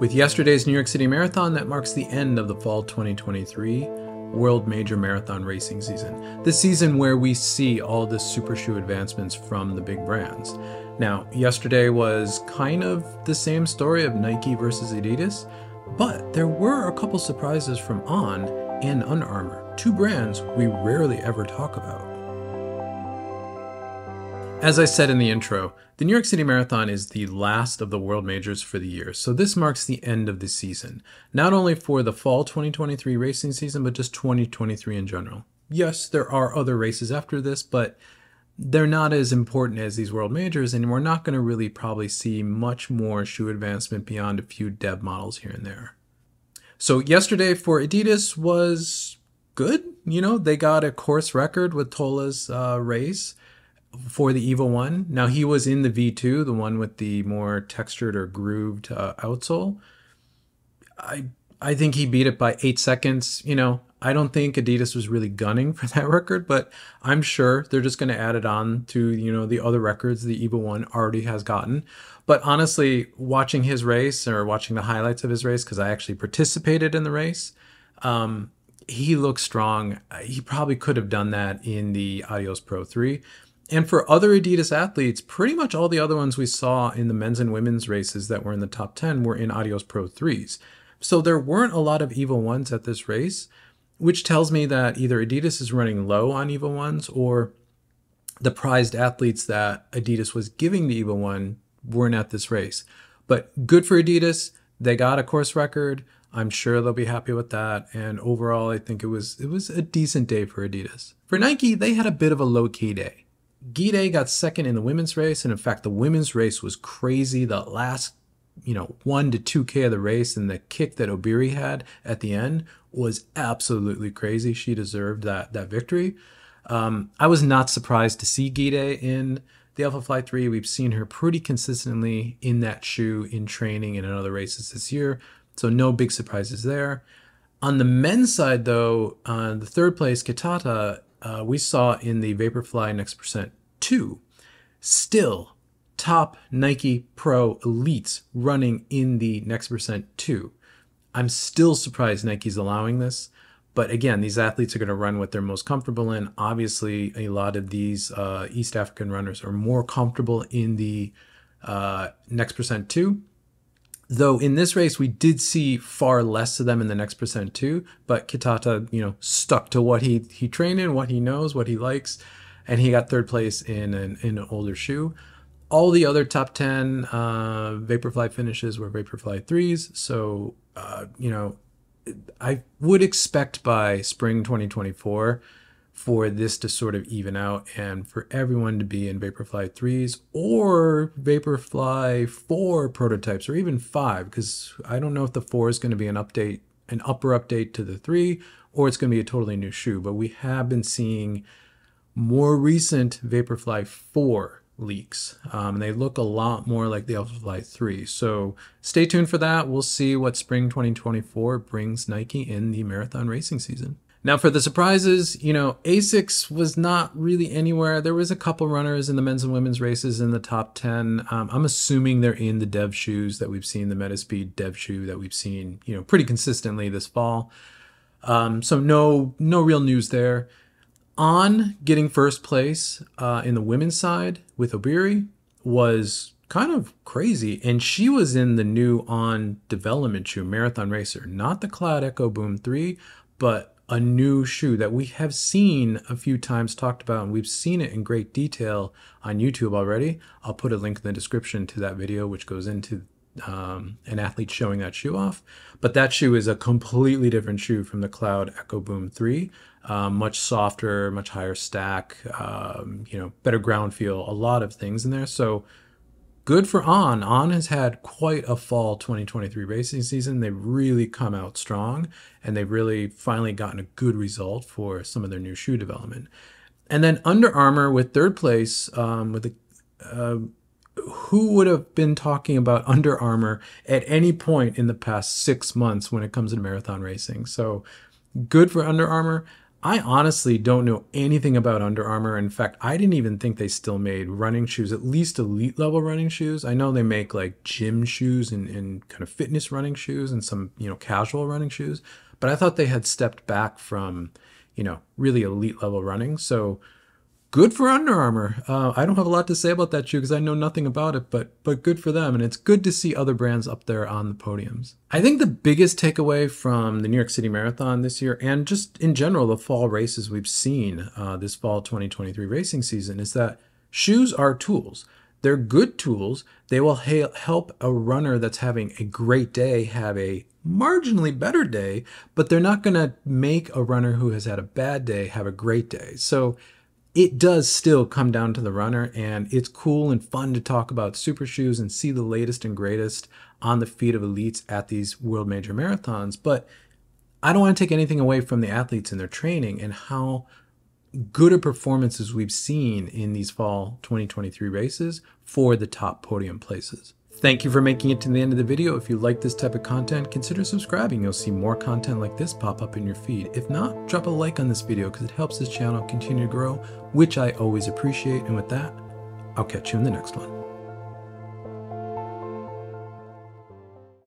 With yesterday's New York City Marathon, that marks the end of the fall 2023 World Major Marathon racing season. The season where we see all the super shoe advancements from the big brands. Now, yesterday was kind of the same story of Nike versus Adidas, but there were a couple surprises from On and Under Armour, two brands we rarely ever talk about. As I said in the intro, the New York City Marathon is the last of the world majors for the year, so this marks the end of the season. Not only for the fall 2023 racing season, but just 2023 in general. Yes, there are other races after this, but they're not as important as these world majors, and we're not going to really probably see much more shoe advancement beyond a few dev models here and there. So, yesterday for Adidas was good. You know, they got a course record with Tola's uh, race for the Evo 1. Now, he was in the V2, the one with the more textured or grooved uh, outsole. I I think he beat it by eight seconds. You know, I don't think Adidas was really gunning for that record, but I'm sure they're just going to add it on to, you know, the other records the Evo 1 already has gotten. But honestly, watching his race or watching the highlights of his race, because I actually participated in the race, um, he looks strong. He probably could have done that in the Adios Pro 3. And for other Adidas athletes, pretty much all the other ones we saw in the men's and women's races that were in the top 10 were in Adios Pro 3s. So there weren't a lot of Evo 1s at this race, which tells me that either Adidas is running low on Evo 1s or the prized athletes that Adidas was giving the Evo 1 weren't at this race. But good for Adidas. They got a course record. I'm sure they'll be happy with that. And overall, I think it was it was a decent day for Adidas. For Nike, they had a bit of a low key day. Gidey got second in the women's race, and in fact, the women's race was crazy. The last, you know, one to two k of the race, and the kick that Obiri had at the end was absolutely crazy. She deserved that that victory. Um, I was not surprised to see Gidey in the Alphafly 3. We've seen her pretty consistently in that shoe in training and in other races this year, so no big surprises there. On the men's side, though, uh, the third place, Kitata, uh, we saw in the Vaporfly Next Percent 2, still top Nike Pro elites running in the Next Percent 2. I'm still surprised Nike's allowing this. But again, these athletes are going to run what they're most comfortable in. Obviously, a lot of these uh, East African runners are more comfortable in the uh, Next Percent 2 Though in this race we did see far less of them in the next percent 2. but Kitata, you know, stuck to what he he trained in, what he knows, what he likes, and he got third place in an in an older shoe. All the other top ten uh, Vaporfly finishes were Vaporfly threes, so uh, you know, I would expect by spring 2024 for this to sort of even out and for everyone to be in Vaporfly 3s or Vaporfly 4 prototypes or even 5 because I don't know if the 4 is going to be an update, an upper update to the 3 or it's going to be a totally new shoe. But we have been seeing more recent Vaporfly 4 leaks. Um, they look a lot more like the Alphafly 3. So stay tuned for that. We'll see what spring 2024 brings Nike in the marathon racing season. Now, for the surprises, you know, Asics was not really anywhere. There was a couple runners in the men's and women's races in the top 10. Um, I'm assuming they're in the dev shoes that we've seen, the Metaspeed dev shoe that we've seen, you know, pretty consistently this fall. Um, so no, no real news there. On getting first place uh, in the women's side with Obiri was kind of crazy. And she was in the new on development shoe, Marathon Racer, not the Cloud Echo Boom 3, but a new shoe that we have seen a few times talked about and we've seen it in great detail on YouTube already. I'll put a link in the description to that video which goes into um, an athlete showing that shoe off. But that shoe is a completely different shoe from the Cloud Echo Boom 3. Um, much softer, much higher stack, um, you know, better ground feel, a lot of things in there. So good for On. On has had quite a fall 2023 racing season. They've really come out strong and they've really finally gotten a good result for some of their new shoe development. And then Under Armour with third place um, with the. Uh, who would have been talking about Under Armour at any point in the past six months when it comes to marathon racing? So good for Under Armour. I honestly don't know anything about Under Armour. In fact, I didn't even think they still made running shoes, at least elite level running shoes. I know they make like gym shoes and, and kind of fitness running shoes and some, you know, casual running shoes. But I thought they had stepped back from, you know, really elite level running. So good for Under Armour. Uh, I don't have a lot to say about that shoe because I know nothing about it, but but good for them, and it's good to see other brands up there on the podiums. I think the biggest takeaway from the New York City Marathon this year, and just in general the fall races we've seen uh, this fall 2023 racing season, is that shoes are tools. They're good tools. They will ha- help a runner that's having a great day have a marginally better day, but they're not going to make a runner who has had a bad day have a great day. So it does still come down to the runner, and it's cool and fun to talk about super shoes and see the latest and greatest on the feet of elites at these world major marathons. But I don't want to take anything away from the athletes and their training and how good a performances we've seen in these fall 2023 races for the top podium places. Thank you for making it to the end of the video. If you like this type of content, consider subscribing. You'll see more content like this pop up in your feed. If not, drop a like on this video because it helps this channel continue to grow, which I always appreciate. And with that, I'll catch you in the next one.